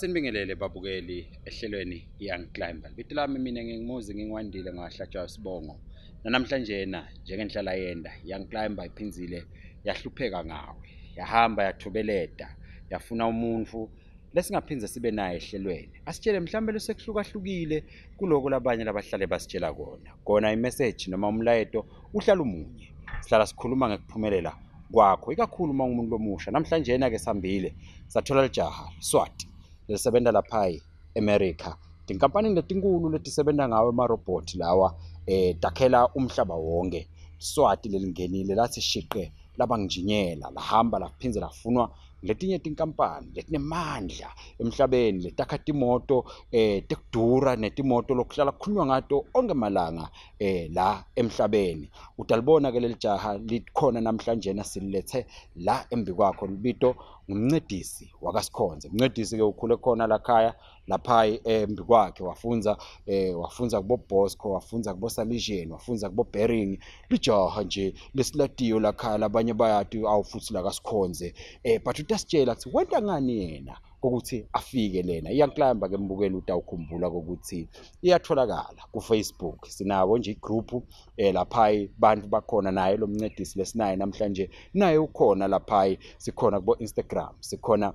Asenibingelele babukeli ehlelweni Young Climber. Bithi lami mina ngingimuzi ngingiwandile ngahlatshwa sibongo. Namhlanje na njengenhlala yenda Young Climber iphinzile yahlupheka ngawe. Yahamba yathubeleda yafuna umuntu lesingaphinze sibe naye ehlelweni. Asitshele mhlambe lesekuhlukahlukile kuloko labanye labahlale basitshela kona. Kona imessage noma umlayeto uhlala umunye. Sihlala sikhuluma ngekuphumelela kwakho ikakhulu uma umuntu lomusha. Namhlanje na ke sambile sathola lijaha Swati lisebenza lapha eAmerica. Tinkampani letinkulu letisebenza ngawo emarobhothi lawa eh takhela umhlaba wonke. Swati lelingenile lathi shiqe labanginjinyela lahamba laphinze lafunwa letinye tinkampani letinemandla emhlabeni letakha timoto eh tekudura netimoto lokuhlala kukhulunywa ngato onke malanga eh la emhlabeni. Utalibona ke lelijaha likhona namhlanje nasilethe la embi kwakho libito ngumncedisi wakasikhonze. Umncedisi ke ukhule khona lakhaya lapha embi kwakhe. Wafunza eh wafunza kubo Bosco wafunza kubo Salesian wafunza kubo Bering. Lijaha nje lesilatiyo lakhaya labanye bayati awufuthi la kasikhonze eh but utasitshela ukuthi wenta ngani yena ukuthi afike lena? Iyanclimber ke mbukeli utawukhumbula ukuthi iyatholakala ku Facebook sinawo nje igroup eh lapha bantu bakhona naye lo mncedisi lesinaye namhlanje naye ukhona lapha sikhona kubo Instagram sikhona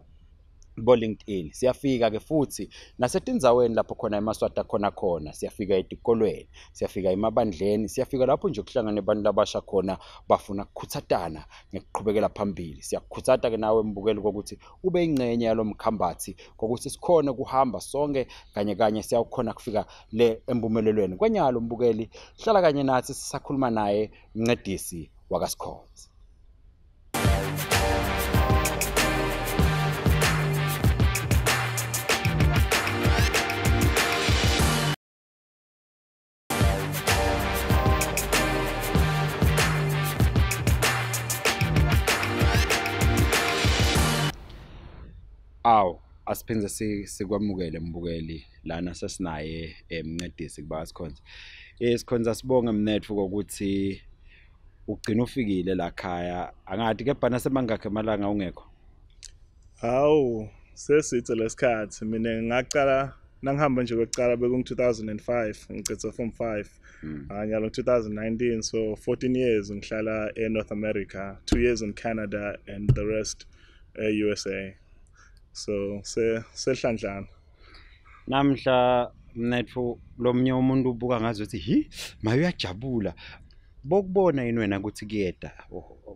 bo LinkedIn siyafika ke futhi nasetindzaweni lapho khona emaswati akhona khona siyafika etikolweni siyafika emabandleni siyafika lapho nje kuhlangana abantu labasha khona bafuna ukukhuthatana ngekuqhubekela phambili. Siyakukhuthata ke nawe mbukeli kokuthi ube ingcenye yalomkhambathi kokuthi sikhona kuhamba sonke kanye kanye siyawukhona kufika le empumelelweni kwenyalo mbukeli hlala kanye nathi sisakhuluma naye umncedisi wakasikhonze awu asiphinde sikwamukele mbukeli lana sesinaye emncedisi kuba sikhonza eh sikhonza sibonge mnethu ukuthi ugcina ufikile la khaya. Angathi kepha nasemangakhe amalanga ungekho? Hawu sesithe lesikhathi mina ngaqala nangihamba nje kwekucala beku 2005 ngicitha form 5 anyalo 2019 so 14 years ngihlala e North America 2 years in Canada and the rest e USA so se sehlandlana namhla mnethu lomnye umuntu ubuka ngazuthi hi maye uyajabula. Bokubona yini wena ukuthi kuyeda?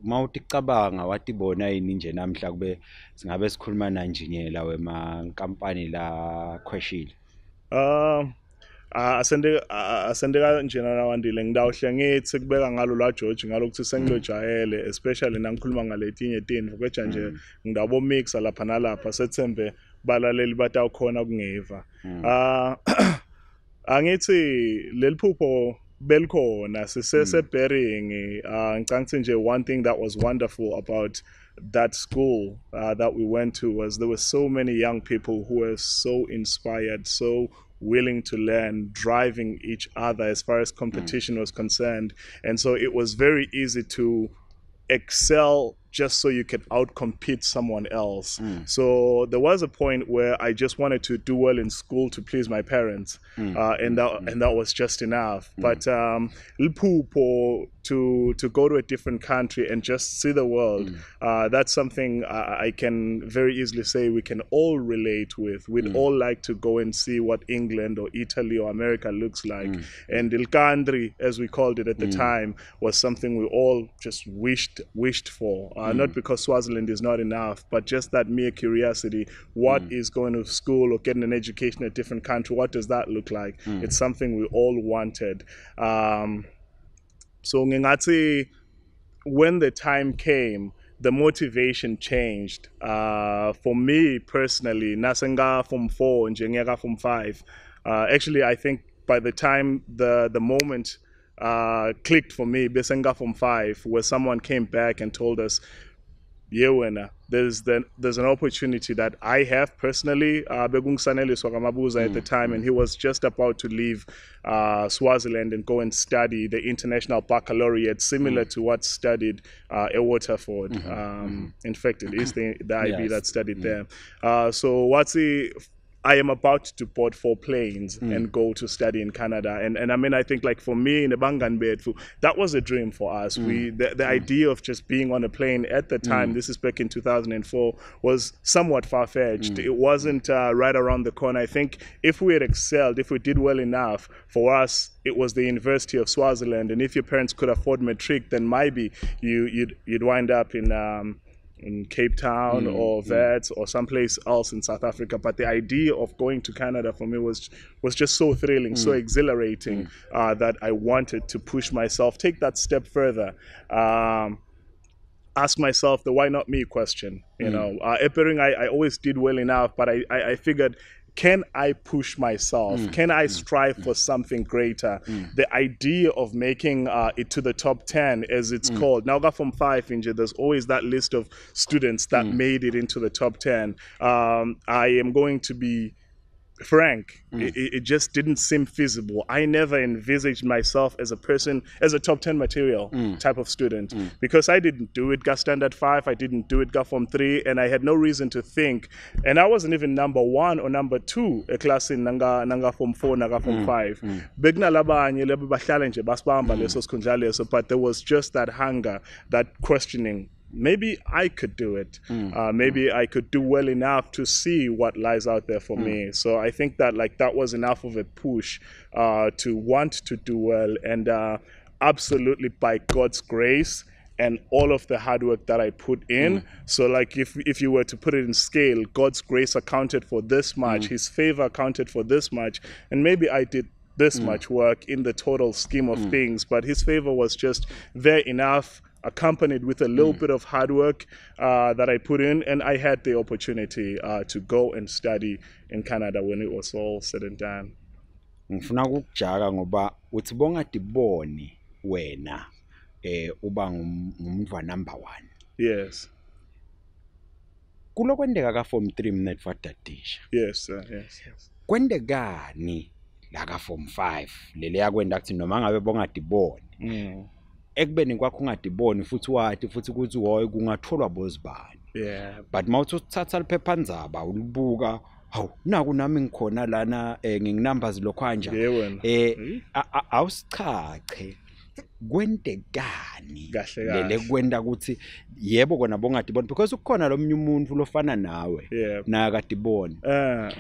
Mawuthi cabanga watibona yini nje namhla kube singabe sikhuluma nanjiniyela wemankampani la khweshile? Um asende asende kanjena nawandile ngidawuhle ngithi kubeka ngalo la George ngalokuthi sengilojayele especially nangikhuluma ngaletinye tinto. Kweja nje ngidabo mixa lapha nalapha sethembe balaleli batawukhona kungeva. Ah angithi leliphupho belikhona uh ngicanga ukuthi nje one thing that was wonderful about that school uh, that we went to was there were so many young people who were so inspired so willing to learn driving each other as far as mm. competition was concerned. And so it was very easy to excel just so you can outcompete someone else. Hmm. So there was a point where I just wanted to do well in school to please my parents, hmm. uh, and that and that was just enough. Hmm. But um, to to go to a different country and just see the world, uh, that's something I, I can very easily say we can all relate with. We'd all like to go and see what England or Italy or America looks like, and Il as we called it at the time, was something we all just wished wished for. Uh, Not because Swaziland is not enough, but just that mere curiosity. What is going to school or getting an education in a different country? What does that look like? It's something we all wanted. Um, so ngingathi when the time came, the motivation changed. Uh, for me personally, nasenga from four, njengeka from five. Uh, actually, I think by the time the the moment uh, clicked for me, besenga from five, where someone came back and told us, yeah wena there's then there's an opportunity that I have personally uh bekungisanele Swakamabuza at the time and he was just about to leave uh Swaziland and go and study the international baccalaureate similar to what studied uh at Waterford um in fact it is the the IB Yes. that studied there. Uh so what's the I am about to board four planes mm. and go to study in Canada. And and I mean I think like for me in the Bangan Bedfu, that was a dream for us. Mm. We the, the mm. idea of just being on a plane at the time, this is back in 2004, was somewhat far fetched. It wasn't uh, right around the corner. I think if we had excelled, if we did well enough, for us it was the University of Swaziland. And if your parents could afford matric, then maybe you you'd you'd wind up in um, in Cape Town or Wits or someplace else in South Africa. But the idea of going to Canada for me was was just so thrilling, so exhilarating uh, that I wanted to push myself, take that step further. Um, ask myself the why not me question. You know, uh, I, I always did well enough, but I, I, I figured. Can I push myself? Mm. Can I mm. strive mm. for something greater? The idea of making uh, it to the top 10, as it's called. Now, got from five, Inja, there's always that list of students that made it into the top 10. Um, I am going to be frank, mm. it, it it just didn't seem feasible. I never envisaged myself as a person, as a top 10 material mm. type of student. Mm. Because I didn't do it, got standard five, I didn't do it, got form three, and I had no reason to think. And I wasn't even number one or number two a class in nanga, nanga form four, nanga form five. Bekunalabanye labo bahlala nje basibamba leso sikhundla leso, but there was just that hunger, that questioning maybe I could do it. Uh, maybe I could do well enough to see what lies out there for me. So I think that like that was enough of a push uh, to want to do well, and uh, absolutely by God's grace and all of the hard work that I put in. So like if if you were to put it in scale, God's grace accounted for this much, His favor accounted for this much, and maybe I did this much work in the total scheme of things, but His favor was just there enough accompanied with a little bit of hard work uh, that I put in, and I had the opportunity uh, to go and study in Canada when it was all said and done. ngifuna ukukujaka ngoba uthi bongadiboni wena eh uba ngum- number 1 Yes, kulokwendeka ka form 3 mina etfadadisha yes, sir, yes, yes. kwendekani la ka form 5 lele yakwenda kuthi noma ngabe bongadiboni Mm, ekubeni kwakho ungadiboni futhi wathi futhi ukuthi woy kungatholwa bozibani yeah, but mawuthi uthatha liphephandzaba ulibuka hawu naku nami ngikhona lana eh, nginginumbers lokhwanja yeah, wena. eh Hmm? a- a- awusichache kwentekani Kahle lele kahle. kwenta ukuthi yebo kona bongadiboni because ukukhona lomnye umuntu lofana nawe Yeah. naye akadiboni Uh,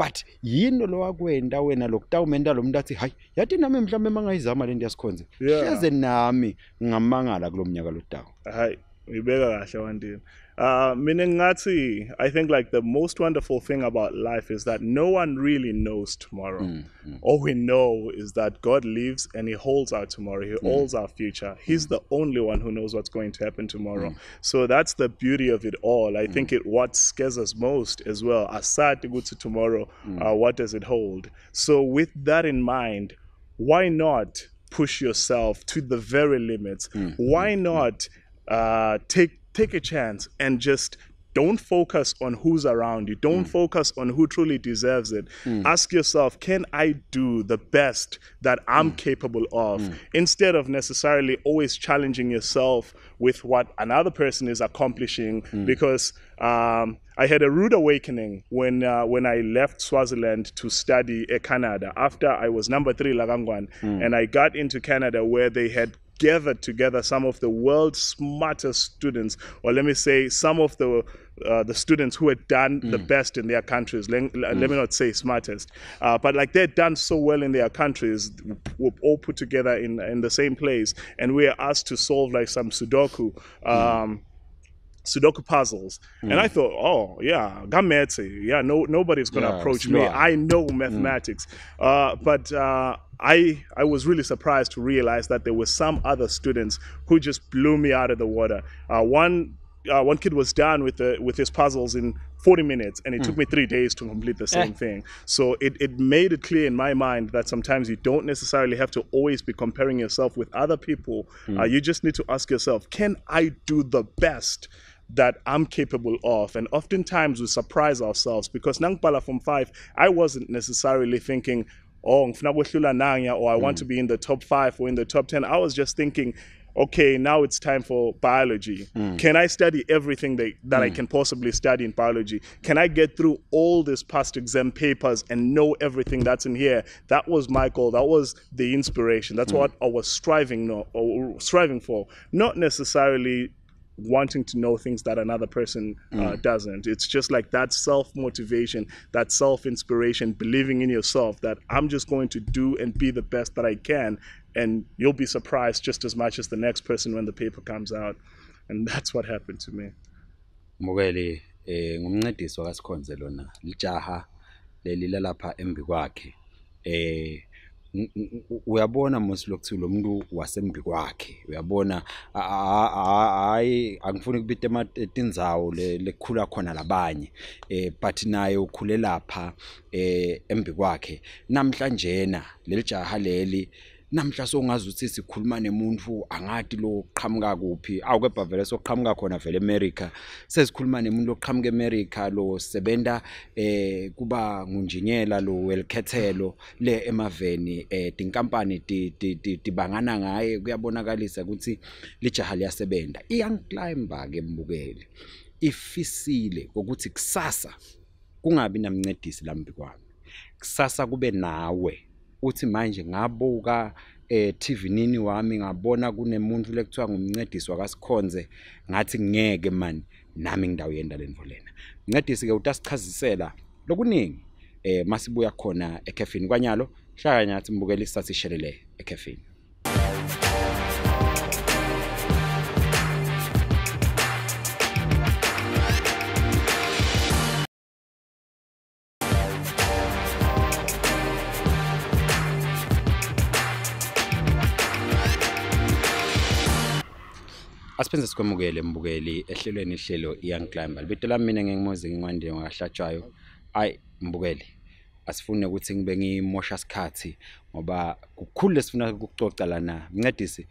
but yini lo wakwenta wena lokutawumenta lo muntu athi hayi yathi nami mhlawumbe mangayizama lento yasikhonze Yeah. hleze nami ngamangala kulo mnyaka lotawo Hi, uyibeka kahle wandile. Uh, mina ngathi, I think like the most wonderful thing about life is that no one really knows tomorrow. Mm, mm. All we know is that God lives and He holds our tomorrow. He mm. holds our future. He's the only one who knows what's going to happen tomorrow. So that's the beauty of it all. I think it what scares us most as well. Aside to go to tomorrow, uh, what does it hold? So with that in mind, why not push yourself to the very limits? Why not uh, take take a chance and just don't focus on who's around you. Don't mm. focus on who truly deserves it. Mm. Ask yourself, can I do the best that I'm mm. capable of? Instead of necessarily always challenging yourself with what another person is accomplishing, because um, I had a rude awakening when uh, when I left Swaziland to study at Canada after I was number three Lagangwan, and I got into Canada where they had gathered together some of the world's smartest students, or let me say, some of the uh, the students who had done the best in their countries. Let, let me not say smartest, uh, but like they had done so well in their countries, were all put together in in the same place, and we are asked to solve like some Sudoku. Um, Sudoku puzzles, and I thought, oh yeah, Gamete, yeah, no, nobody's gonna Yeah, approach me. slow. I know mathematics, uh, but uh, I I was really surprised to realize that there were some other students who just blew me out of the water. Uh, one uh, one kid was done with the with his puzzles in 40 minutes, and it took me three days to complete the same Eh. thing. So it, it made it clear in my mind that sometimes you don't necessarily have to always be comparing yourself with other people. Uh, you just need to ask yourself, can I do the best that I'm capable of. And oftentimes we surprise ourselves because Nangpala from five, I wasn't necessarily thinking, oh, nanya, or I want to be in the top five or in the top 10. I was just thinking, okay, now it's time for biology. Hmm. Can I study everything that, that I hmm. can possibly study in biology? Can I get through all these past exam papers and know everything that's in here? That was my goal. That was the inspiration. That's hmm. what I was striving no, striving for. Not necessarily wanting to know things that another person uh, doesn't. It's just like that self motivation, that self inspiration, believing in yourself that I'm just going to do and be the best that I can. And you'll be surprised just as much as the next person when the paper comes out. And that's what happened to me. mbukeli eh kaSikhondze lona lijaha leli lalapha embi kwakhe eh uyabona mos lokuthi lo muntu wasembi kwakhe. Uyabona a- a- a- hayi angifuni kubita ematindzawo lekukhula khona labanye eh but naye ukhule lapha eh embi kwakhe. Namhlanjena leli jaha leli namhla songazi ukuthi sikhuluma nemuntu angadi lo qhamuka kuphi. Awukepha vele soqhamuka khona vele eAmerica. Sesikhuluma nemuntu oqhamuka eAmerica lo sebenza eh kuba ngunjiniyela lo welikhethelo le emaveni eh ti- tibangana ngaye. Kuyabonakalisa ukuthi lijaha liyasebenza iyoung climber ke mbukeli ifisile ukuthi kusasa kungabi namncedisi lambi kwami. Kusasa kube nawe. Uthi manje ngabuka eh TV nini wami ngabona kunemuntu lekuthiwa ngumncedisi wakasikhonze ngathi ngeke man nami ngidawuyenda lento lena. Mncedisi ke utasichazisela lokuningi eh masibuya khona ekhefini. Kwanyalo hlaka nyathi mbukeli sasishelele ekhefini. Asiphenze sikwemukele mbukeli ehlelweni ihlelo Young Climber. Libito lami mina ngingimozi ngingwandile ngahlatshwayo. Ay mbukeli. Asifune ukuthi ngibe ngimosha isikhathi ngoba kukhulu lesifuna ukucoca lana. Mncedisi.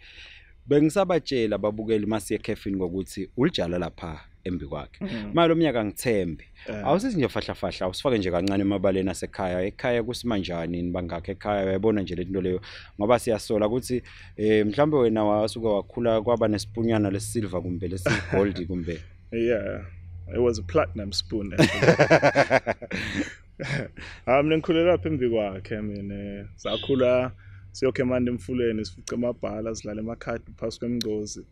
Bengisabatshela ababukeli masiye ekhefini ngokuthi ulijala lapha embi kwakhe. Manje lo mnyaka ngithembe. Awusizi nje fahla fahla awusifake nje kancane emabaleni asekhaya. Ekhaya kusimanjani nibangakhe ekhaya uyabona nje lento leyo ngoba siyasola ukuthi eh mhlambe wena wasuka wakhula kwaba nesipunyana lesilver kumbe lesigold kumbe Yeah, it was a platinum spoon. actually. Ah mina ngikhulela lapha embi kwakhe mina sakhula siyokhe manje emfuleni sifica amabhala sidlala emakhadi phasi kwemgcozi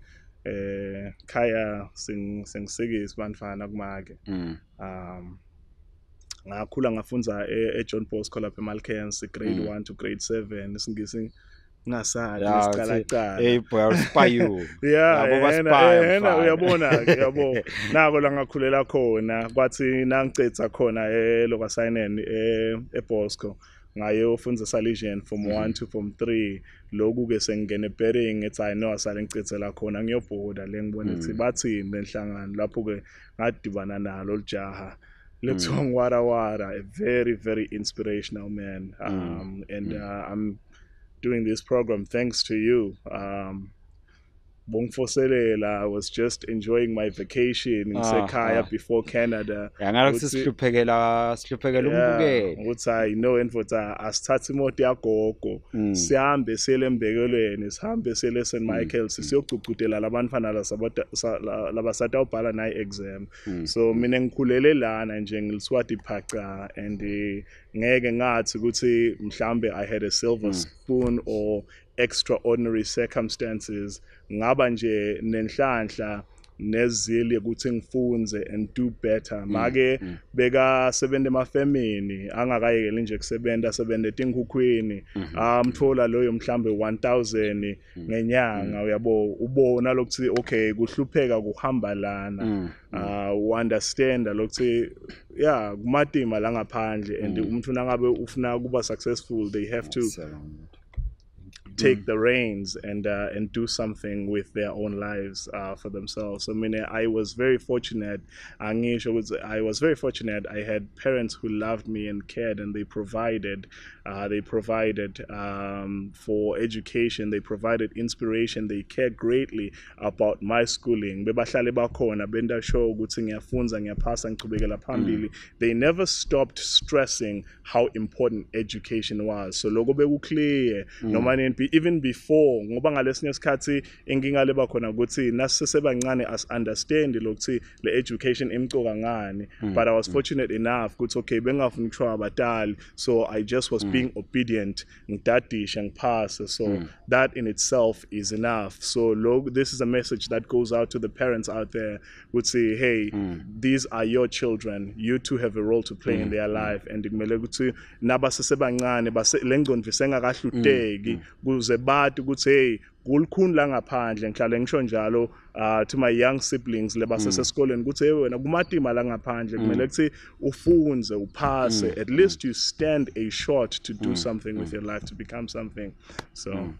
eh khaya sengisekise bantfana kumake. Mm. Um ngakhula ngafunda e-, eJohn Bosco lapha eMalkensi grade mm. 1 to grade 7 singisi ngasali sicala cala hey boy awuspy you. Yeah yena uyabona yabo. Nako la ngakhulela khona kwathi nangicetha khona eh, e lokwa Sinene e eh, Bosco ufunza Salesian from 1 to from 3 loku ke sengene Bering ethi i know asale ngicethela khona ngiyobhoda. Le ngibona ukuthi bathini lenhlangano lapho ke ngadibana nalo lijaha. Lethiwa ngwarawara a very very inspirational man um and uh, I'm doing this program thanks to you um bongifoselela I was just enjoying my vacation ngisekhaya Ah, ah. before Canada Yangala ukuthi Uthi- sihluphekela sihluphekela Yeah, umbukeli. ukuthi hayi no endvodza asithathe imoto yagogo Mm. sihambe siyele embekelweni sihambe siyele St Michael's siyocucudela labantwana lasabota- sa- la- labasatawubhala naye exam so mina ngikhulele lana nje ngiliswati phaca and eh, ngeke ngathi ukuthi mhlambe I had a silver spoon or extraordinary circumstances ngaba nje nenhlanhla nezili ukuthi ngifunze and do better. Make beka sebenza emafemini angakayekeli nje kusebenza sebenza etinkukhwini amthola loyo mhlambe 1000 ngenyanga. Uyabo ubona lokuthi okay kuhlupheka kuhamba lana. Mm. uh understand lokuthi yeah kumatima la ngaphandle and umuntu nangabe ufuna kuba successful they have to Take the reins and uh, and do something with their own lives uh, for themselves. I mean, I was very fortunate. Angisho was I was very fortunate. I had parents who loved me and cared, and they provided. Uh, they provided um, for education. They provided inspiration. They cared greatly about my schooling. Bebahlale bakhona benda show ukuthi ngiyafunza ngiyaphasa ngichubekela phambili. They never stopped stressing how important education was. So loko bekuclear noma nini even before ngoba ngalesinye isikhathi inkinga leba khona ukuthi nasisebancane as understand lokuthi le education imcoka ngani hmm. but I was fortunate enough ukuthi okay bengafuni kushiwa abatali. So I just was hmm. being obedient ngidadisha ngiphasa so hmm. that in itself is enough. So lo this is a message that goes out to the parents out there would say hey these are your children. You too have a role to play in their life. And kumele ukuthi nabasesebancane base lengcondo isengakahluteki kuze bathi ukuthi hey kulukhuni la ngaphandle. Ngihlale ngisho njalo uh, to my young siblings lebasesesikoleni ukuthi hey wena kumatima la ngaphandle kumele kuthi ufunze uphase. At least you stand a shot to do something with your life to become something. So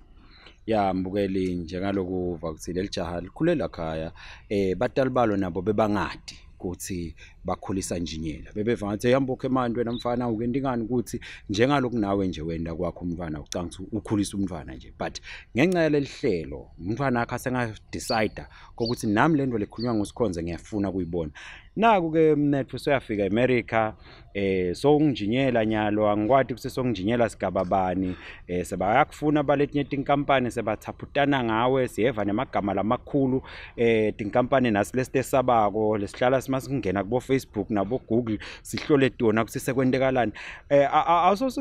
ya mbukeli njengaloku uva ukuthi leli jaha likhulela khaya eh batali balo nabo bebangadi ukuthi bakhulisa njiniyela bebeva ngathi yambokhe manje wena mfana ukendingani ukuthi njengaloku nawe nje wenda kwakho umntwana ucanga ukuthi ukhulisa umntwana nje. But ngenxa yaleli hlelo umntwana akhe asengadecide kokuthi nami lento lekhulunywa ngusikhonze ngiyafuna kuyibona naku ke mnethu soyafika eAmerica eh sowunginjiyela nyalo angikwadi ukuthi songijiyela sigaba bani eh sebayakufuna baletinye tinkampani sebathaphutana ngawe siyeva nemagama lamakhulu eh tinkampani nasi lesitesabako lesihlala simasingena kubo Facebook nabo Google sihlole tona eh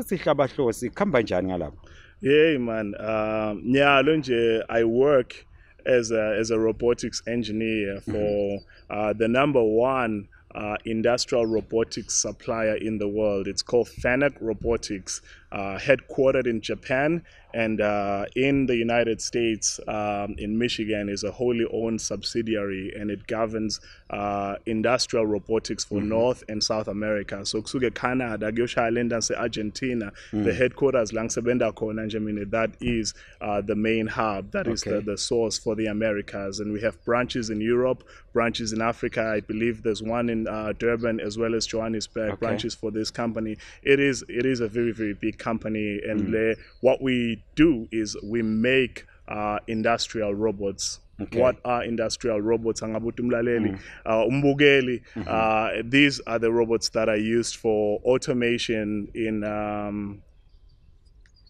sihlabahlosi khamba njani ngalapho? Yay man, um, nyalo nje I work as a as a robotics engineer for uh, the number one uh, industrial robotics supplier in the world. It's called Fanuc Robotics, uh, headquartered in Japan and uh, in the United States, um, in Michigan, is a wholly owned subsidiary, and it governs uh, industrial robotics for North and South America. So kusuke Canada, kuyoshaya le nto Argentina, the headquarters lang sebenda khona nje mina that is uh, the main hub. That is Okay. the, the source for the Americas, and we have branches in Europe, branches in Africa. I believe there's one in uh, Durban as well as Johannesburg. Okay. Branches for this company. It is it is a very very big company, and le- what we do is we make uh, industrial robots. Okay. What are industrial robots? Angabuti umlaleli, uh. Uh, these are the robots that are used for automation in um,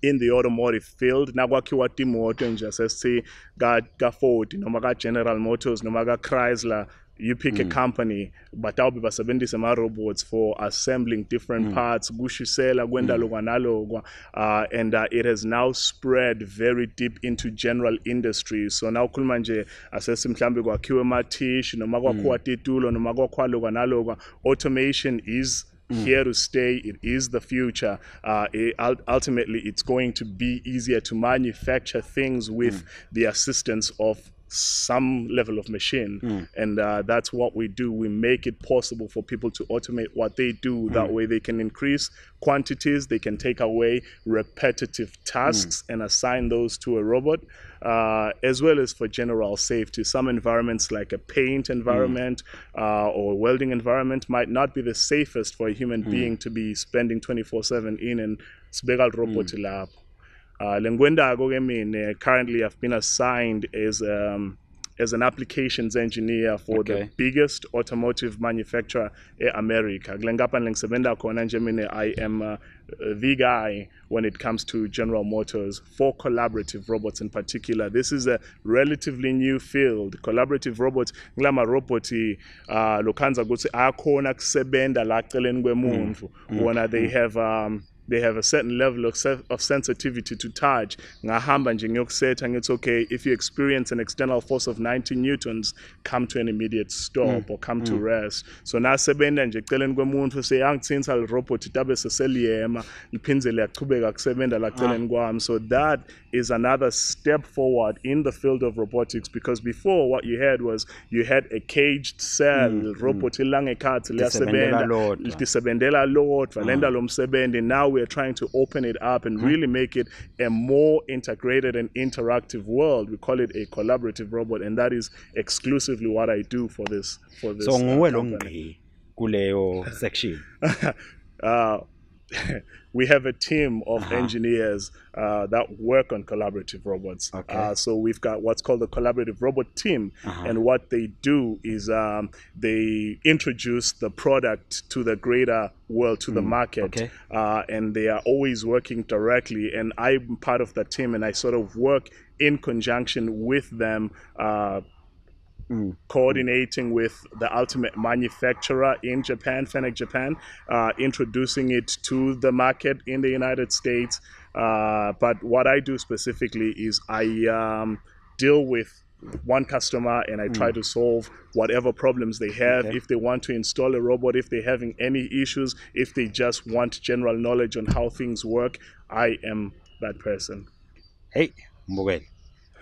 in the automotive field nakwakhiwa timoto nje sesithi ka ka Ford noma ka General Motors noma ka Chrysler you pick a company batawube basebenzisa ama robots for assembling different parts kushisela kwenda lokwa nalokwa uh, and uh, it has now spread very deep into general industries so now khuluma nje asesi mhlambe kwakhiwe ama-tish noma kwakhiwa titulo noma kwakhiwa lokwa nalokwa automation is here to stay. It is the future. Uh, it, ultimately, it's going to be easier to manufacture things with the assistance of some level of machine. And uh, that's what we do. We make it possible for people to automate what they do. That way they can increase quantities. They can take away repetitive tasks and assign those to a robot uh, as well as for general safety. Some environments like a paint environment uh, or welding environment might not be the safest for a human being to be spending 24/7 in and sibeka robot lapho uh, mina currently I've been assigned as um, as an applications engineer for Okay. the biggest automotive manufacturer in America. Nkampani lengisebenza khona I am uh, the guy when it comes to General Motors for collaborative robots in particular. This is a relatively new field. Collaborative robots ngilama robot uh lokhanza ukuthi akhona kusebenza la celeni kwemuntu. Wona they have um they have a certain level of, of sensitivity to touch. Ngahamba nje ngiyokusetha ngithi okay if you experience an external force of 90 newtons come to an immediate stop mm. or come to mm. rest. So now nasebenza nje eceleni kwemuntu seyangithinta le robot tabe seseliyema liphindze liyachubeka kusebenza la celeni ah. kwami. So that is another step forward in the field of robotics because before what you had was you had a caged cell mm, robot ilangekhathi liyasebenza lisebenzela lodwa. lenda ah. lo msebenzi now we are trying to open it up and really make it a more integrated and interactive world. We call it a collaborative robot, and that is exclusively what I do for this for this. so uh, nguwe company. kuleyo section uh, we have a team of engineers uh, that work on collaborative robots. Okay. Uh, so we've got what's called the collaborative robot team, and what they do is um, they introduce the product to the greater world, to the market, okay. uh, and they are always working directly. And I'm part of that team, and I sort of work in conjunction with them. Uh, coordinating with the ultimate manufacturer in Japan, Fanuc Japan, uh, introducing it to the market in the United States. Uh, but what I do specifically is I um, deal with one customer and I try to solve whatever problems they have. Okay. If they want to install a robot, if they're having any issues, if they just want general knowledge on how things work, I am that person. hey mbukele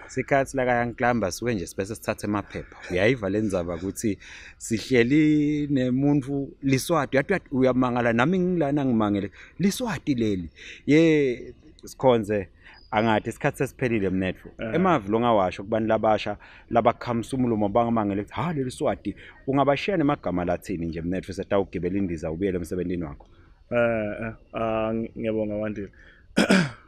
sikhathi la kayanklamba suke nje sibese sithathe emaphepha uyayiva le ndzaba ukuthi sihleli nemuntu liswati yathi uyamangala nami ngilana ngimangele. Liswati leli. Ye sikhonze angathi isikhathi sesiphelile mnetfo emavi lo ngawasho kubantu labasha labakhamisa umlomo bangamangele ukuthi ha leli swati. Ungabashiya nemagama lathini nje mnetfo setawugibela indiza ubuyele emsebentini wakho? Eh, eh, ah, ng- ngiyabonga Wandile.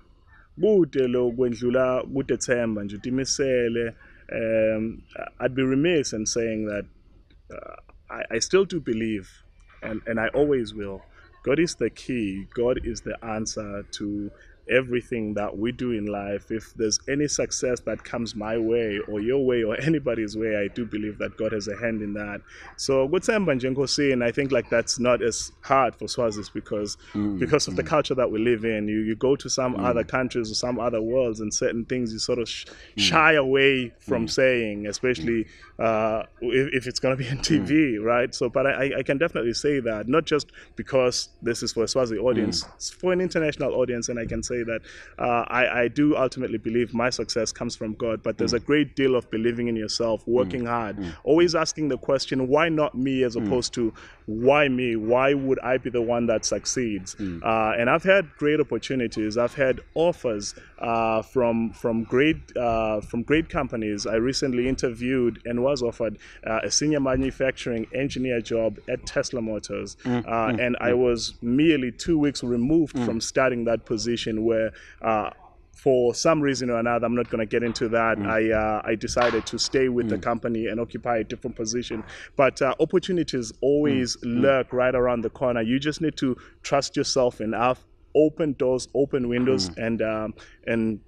Kude lo kwendlula kude Themba nje ukuthi imisele um I'd be remiss in saying that uh, I, I still do believe and and I always will. God is the key. God is the answer to everything that we do in life. If there's any success that comes my way or your way or anybody's way, I do believe that God has a hand in that. So Gutsemba and I think like that's not as hard for Swazis because mm, because of the mm. culture that we live in. You you go to some other mm. countries or some other worlds and certain things you sort of sh- shy away from saying, especially uh, if, if it's going to be on TV, right? So, but I, I can definitely say that not just because this is for a Swazi audience, it's for an international audience, and I can say that uh, I, I do ultimately believe my success comes from God, but there's a great deal of believing in yourself, working hard, always asking the question, why not me, as opposed to why me? Why would I be the one that succeeds? Uh, and I've had great opportunities. I've had offers uh, from from great uh, from great companies. I recently interviewed and was offered uh, a senior manufacturing engineer job at Tesla Motors, uh, and I was merely two weeks removed from starting that position where. Uh, for some reason or another, I'm not going to get into that. I uh, I decided to stay with the company and occupy a different position. But uh, opportunities always lurk right around the corner. You just need to trust yourself enough, open doors, open windows, and um, and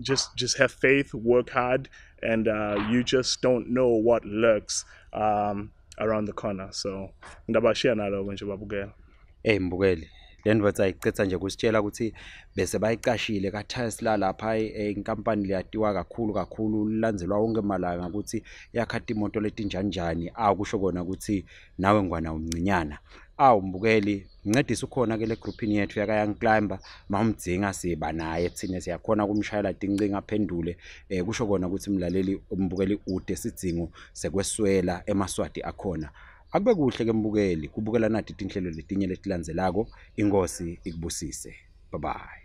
just just have faith, work hard, and uh, you just don't know what lurks um, around the corner. So ndabashia nalo nje babukela. Eh mbukeli le ndvodza ayicitsa nje kusitshela ukuthi bese bayiqashile kaTesla lapha eh, inkampani liyatiwa kakhulu kakhulu lilandzelwa wonke malanga ukuthi yakhata imoto letinjanjani akusho kona ukuthi nawe ngwana umncinyana. Awu mbukeli mncedisi ukhona ke le groupini yethu yaka Young Climber mawumdzinga siba naye thina siyakhona kumshayela tincinga aphendule. Eh kusho kona ukuthi mlaleli umbukeli ude sidzingo sekweswela emaswati akhona. akube kuhle ke mbukeli kubukela nathi tinhlelo letinye letilandzelako. Inkosi ikubusise. Bye bye